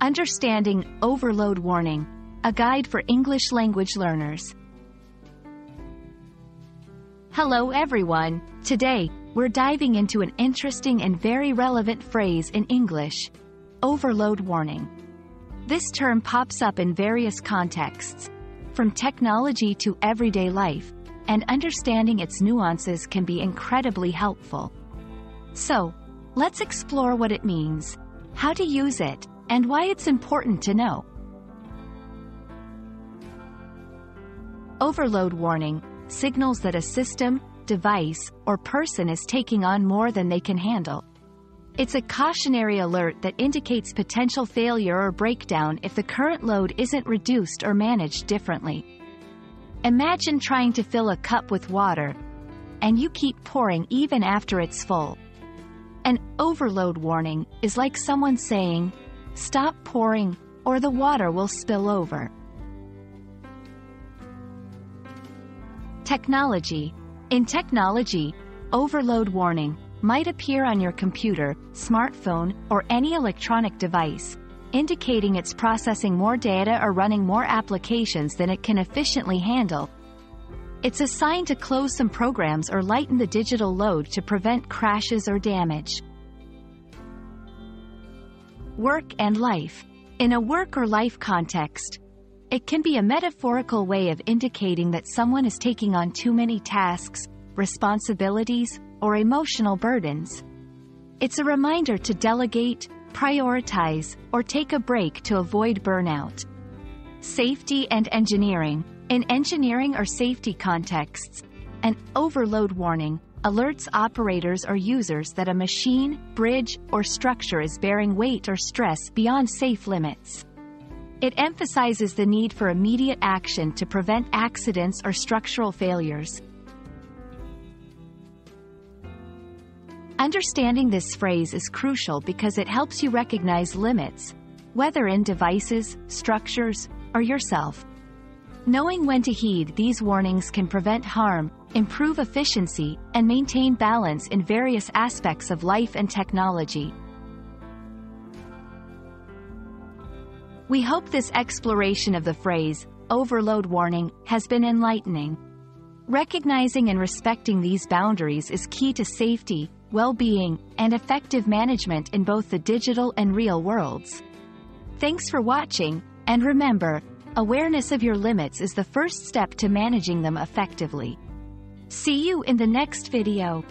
Understanding Overload Warning, a guide for English language learners. Hello everyone. Today, we're diving into an interesting and very relevant phrase in English. Overload warning. This term pops up in various contexts, from technology to everyday life, and understanding its nuances can be incredibly helpful. So, let's explore what it means, how to use it, and why it's important to know. Overload warning signals that a system, device, or person is taking on more than they can handle. It's a cautionary alert that indicates potential failure or breakdown if the current load isn't reduced or managed differently. Imagine trying to fill a cup with water, and you keep pouring even after it's full. An overload warning is like someone saying, stop pouring, or the water will spill over. Technology. In technology, overload warning might appear on your computer, smartphone, or any electronic device, indicating it's processing more data or running more applications than it can efficiently handle. It's a sign to close some programs or lighten the digital load to prevent crashes or damage. Work and life. In a work or life context, it can be a metaphorical way of indicating that someone is taking on too many tasks, responsibilities, or emotional burdens. It's a reminder to delegate, prioritize, or take a break to avoid burnout. Safety and engineering. In engineering or safety contexts, an overload warning alerts operators or users that a machine, bridge, or structure is bearing weight or stress beyond safe limits. It emphasizes the need for immediate action to prevent accidents or structural failures. Understanding this phrase is crucial because it helps you recognize limits, whether in devices, structures, or yourself. Knowing when to heed these warnings can prevent harm, improve efficiency, and maintain balance in various aspects of life and technology. We hope this exploration of the phrase, overload warning, has been enlightening. Recognizing and respecting these boundaries is key to safety, well-being, and effective management in both the digital and real worlds. Thanks for watching, and remember, awareness of your limits is the first step to managing them effectively. See you in the next video.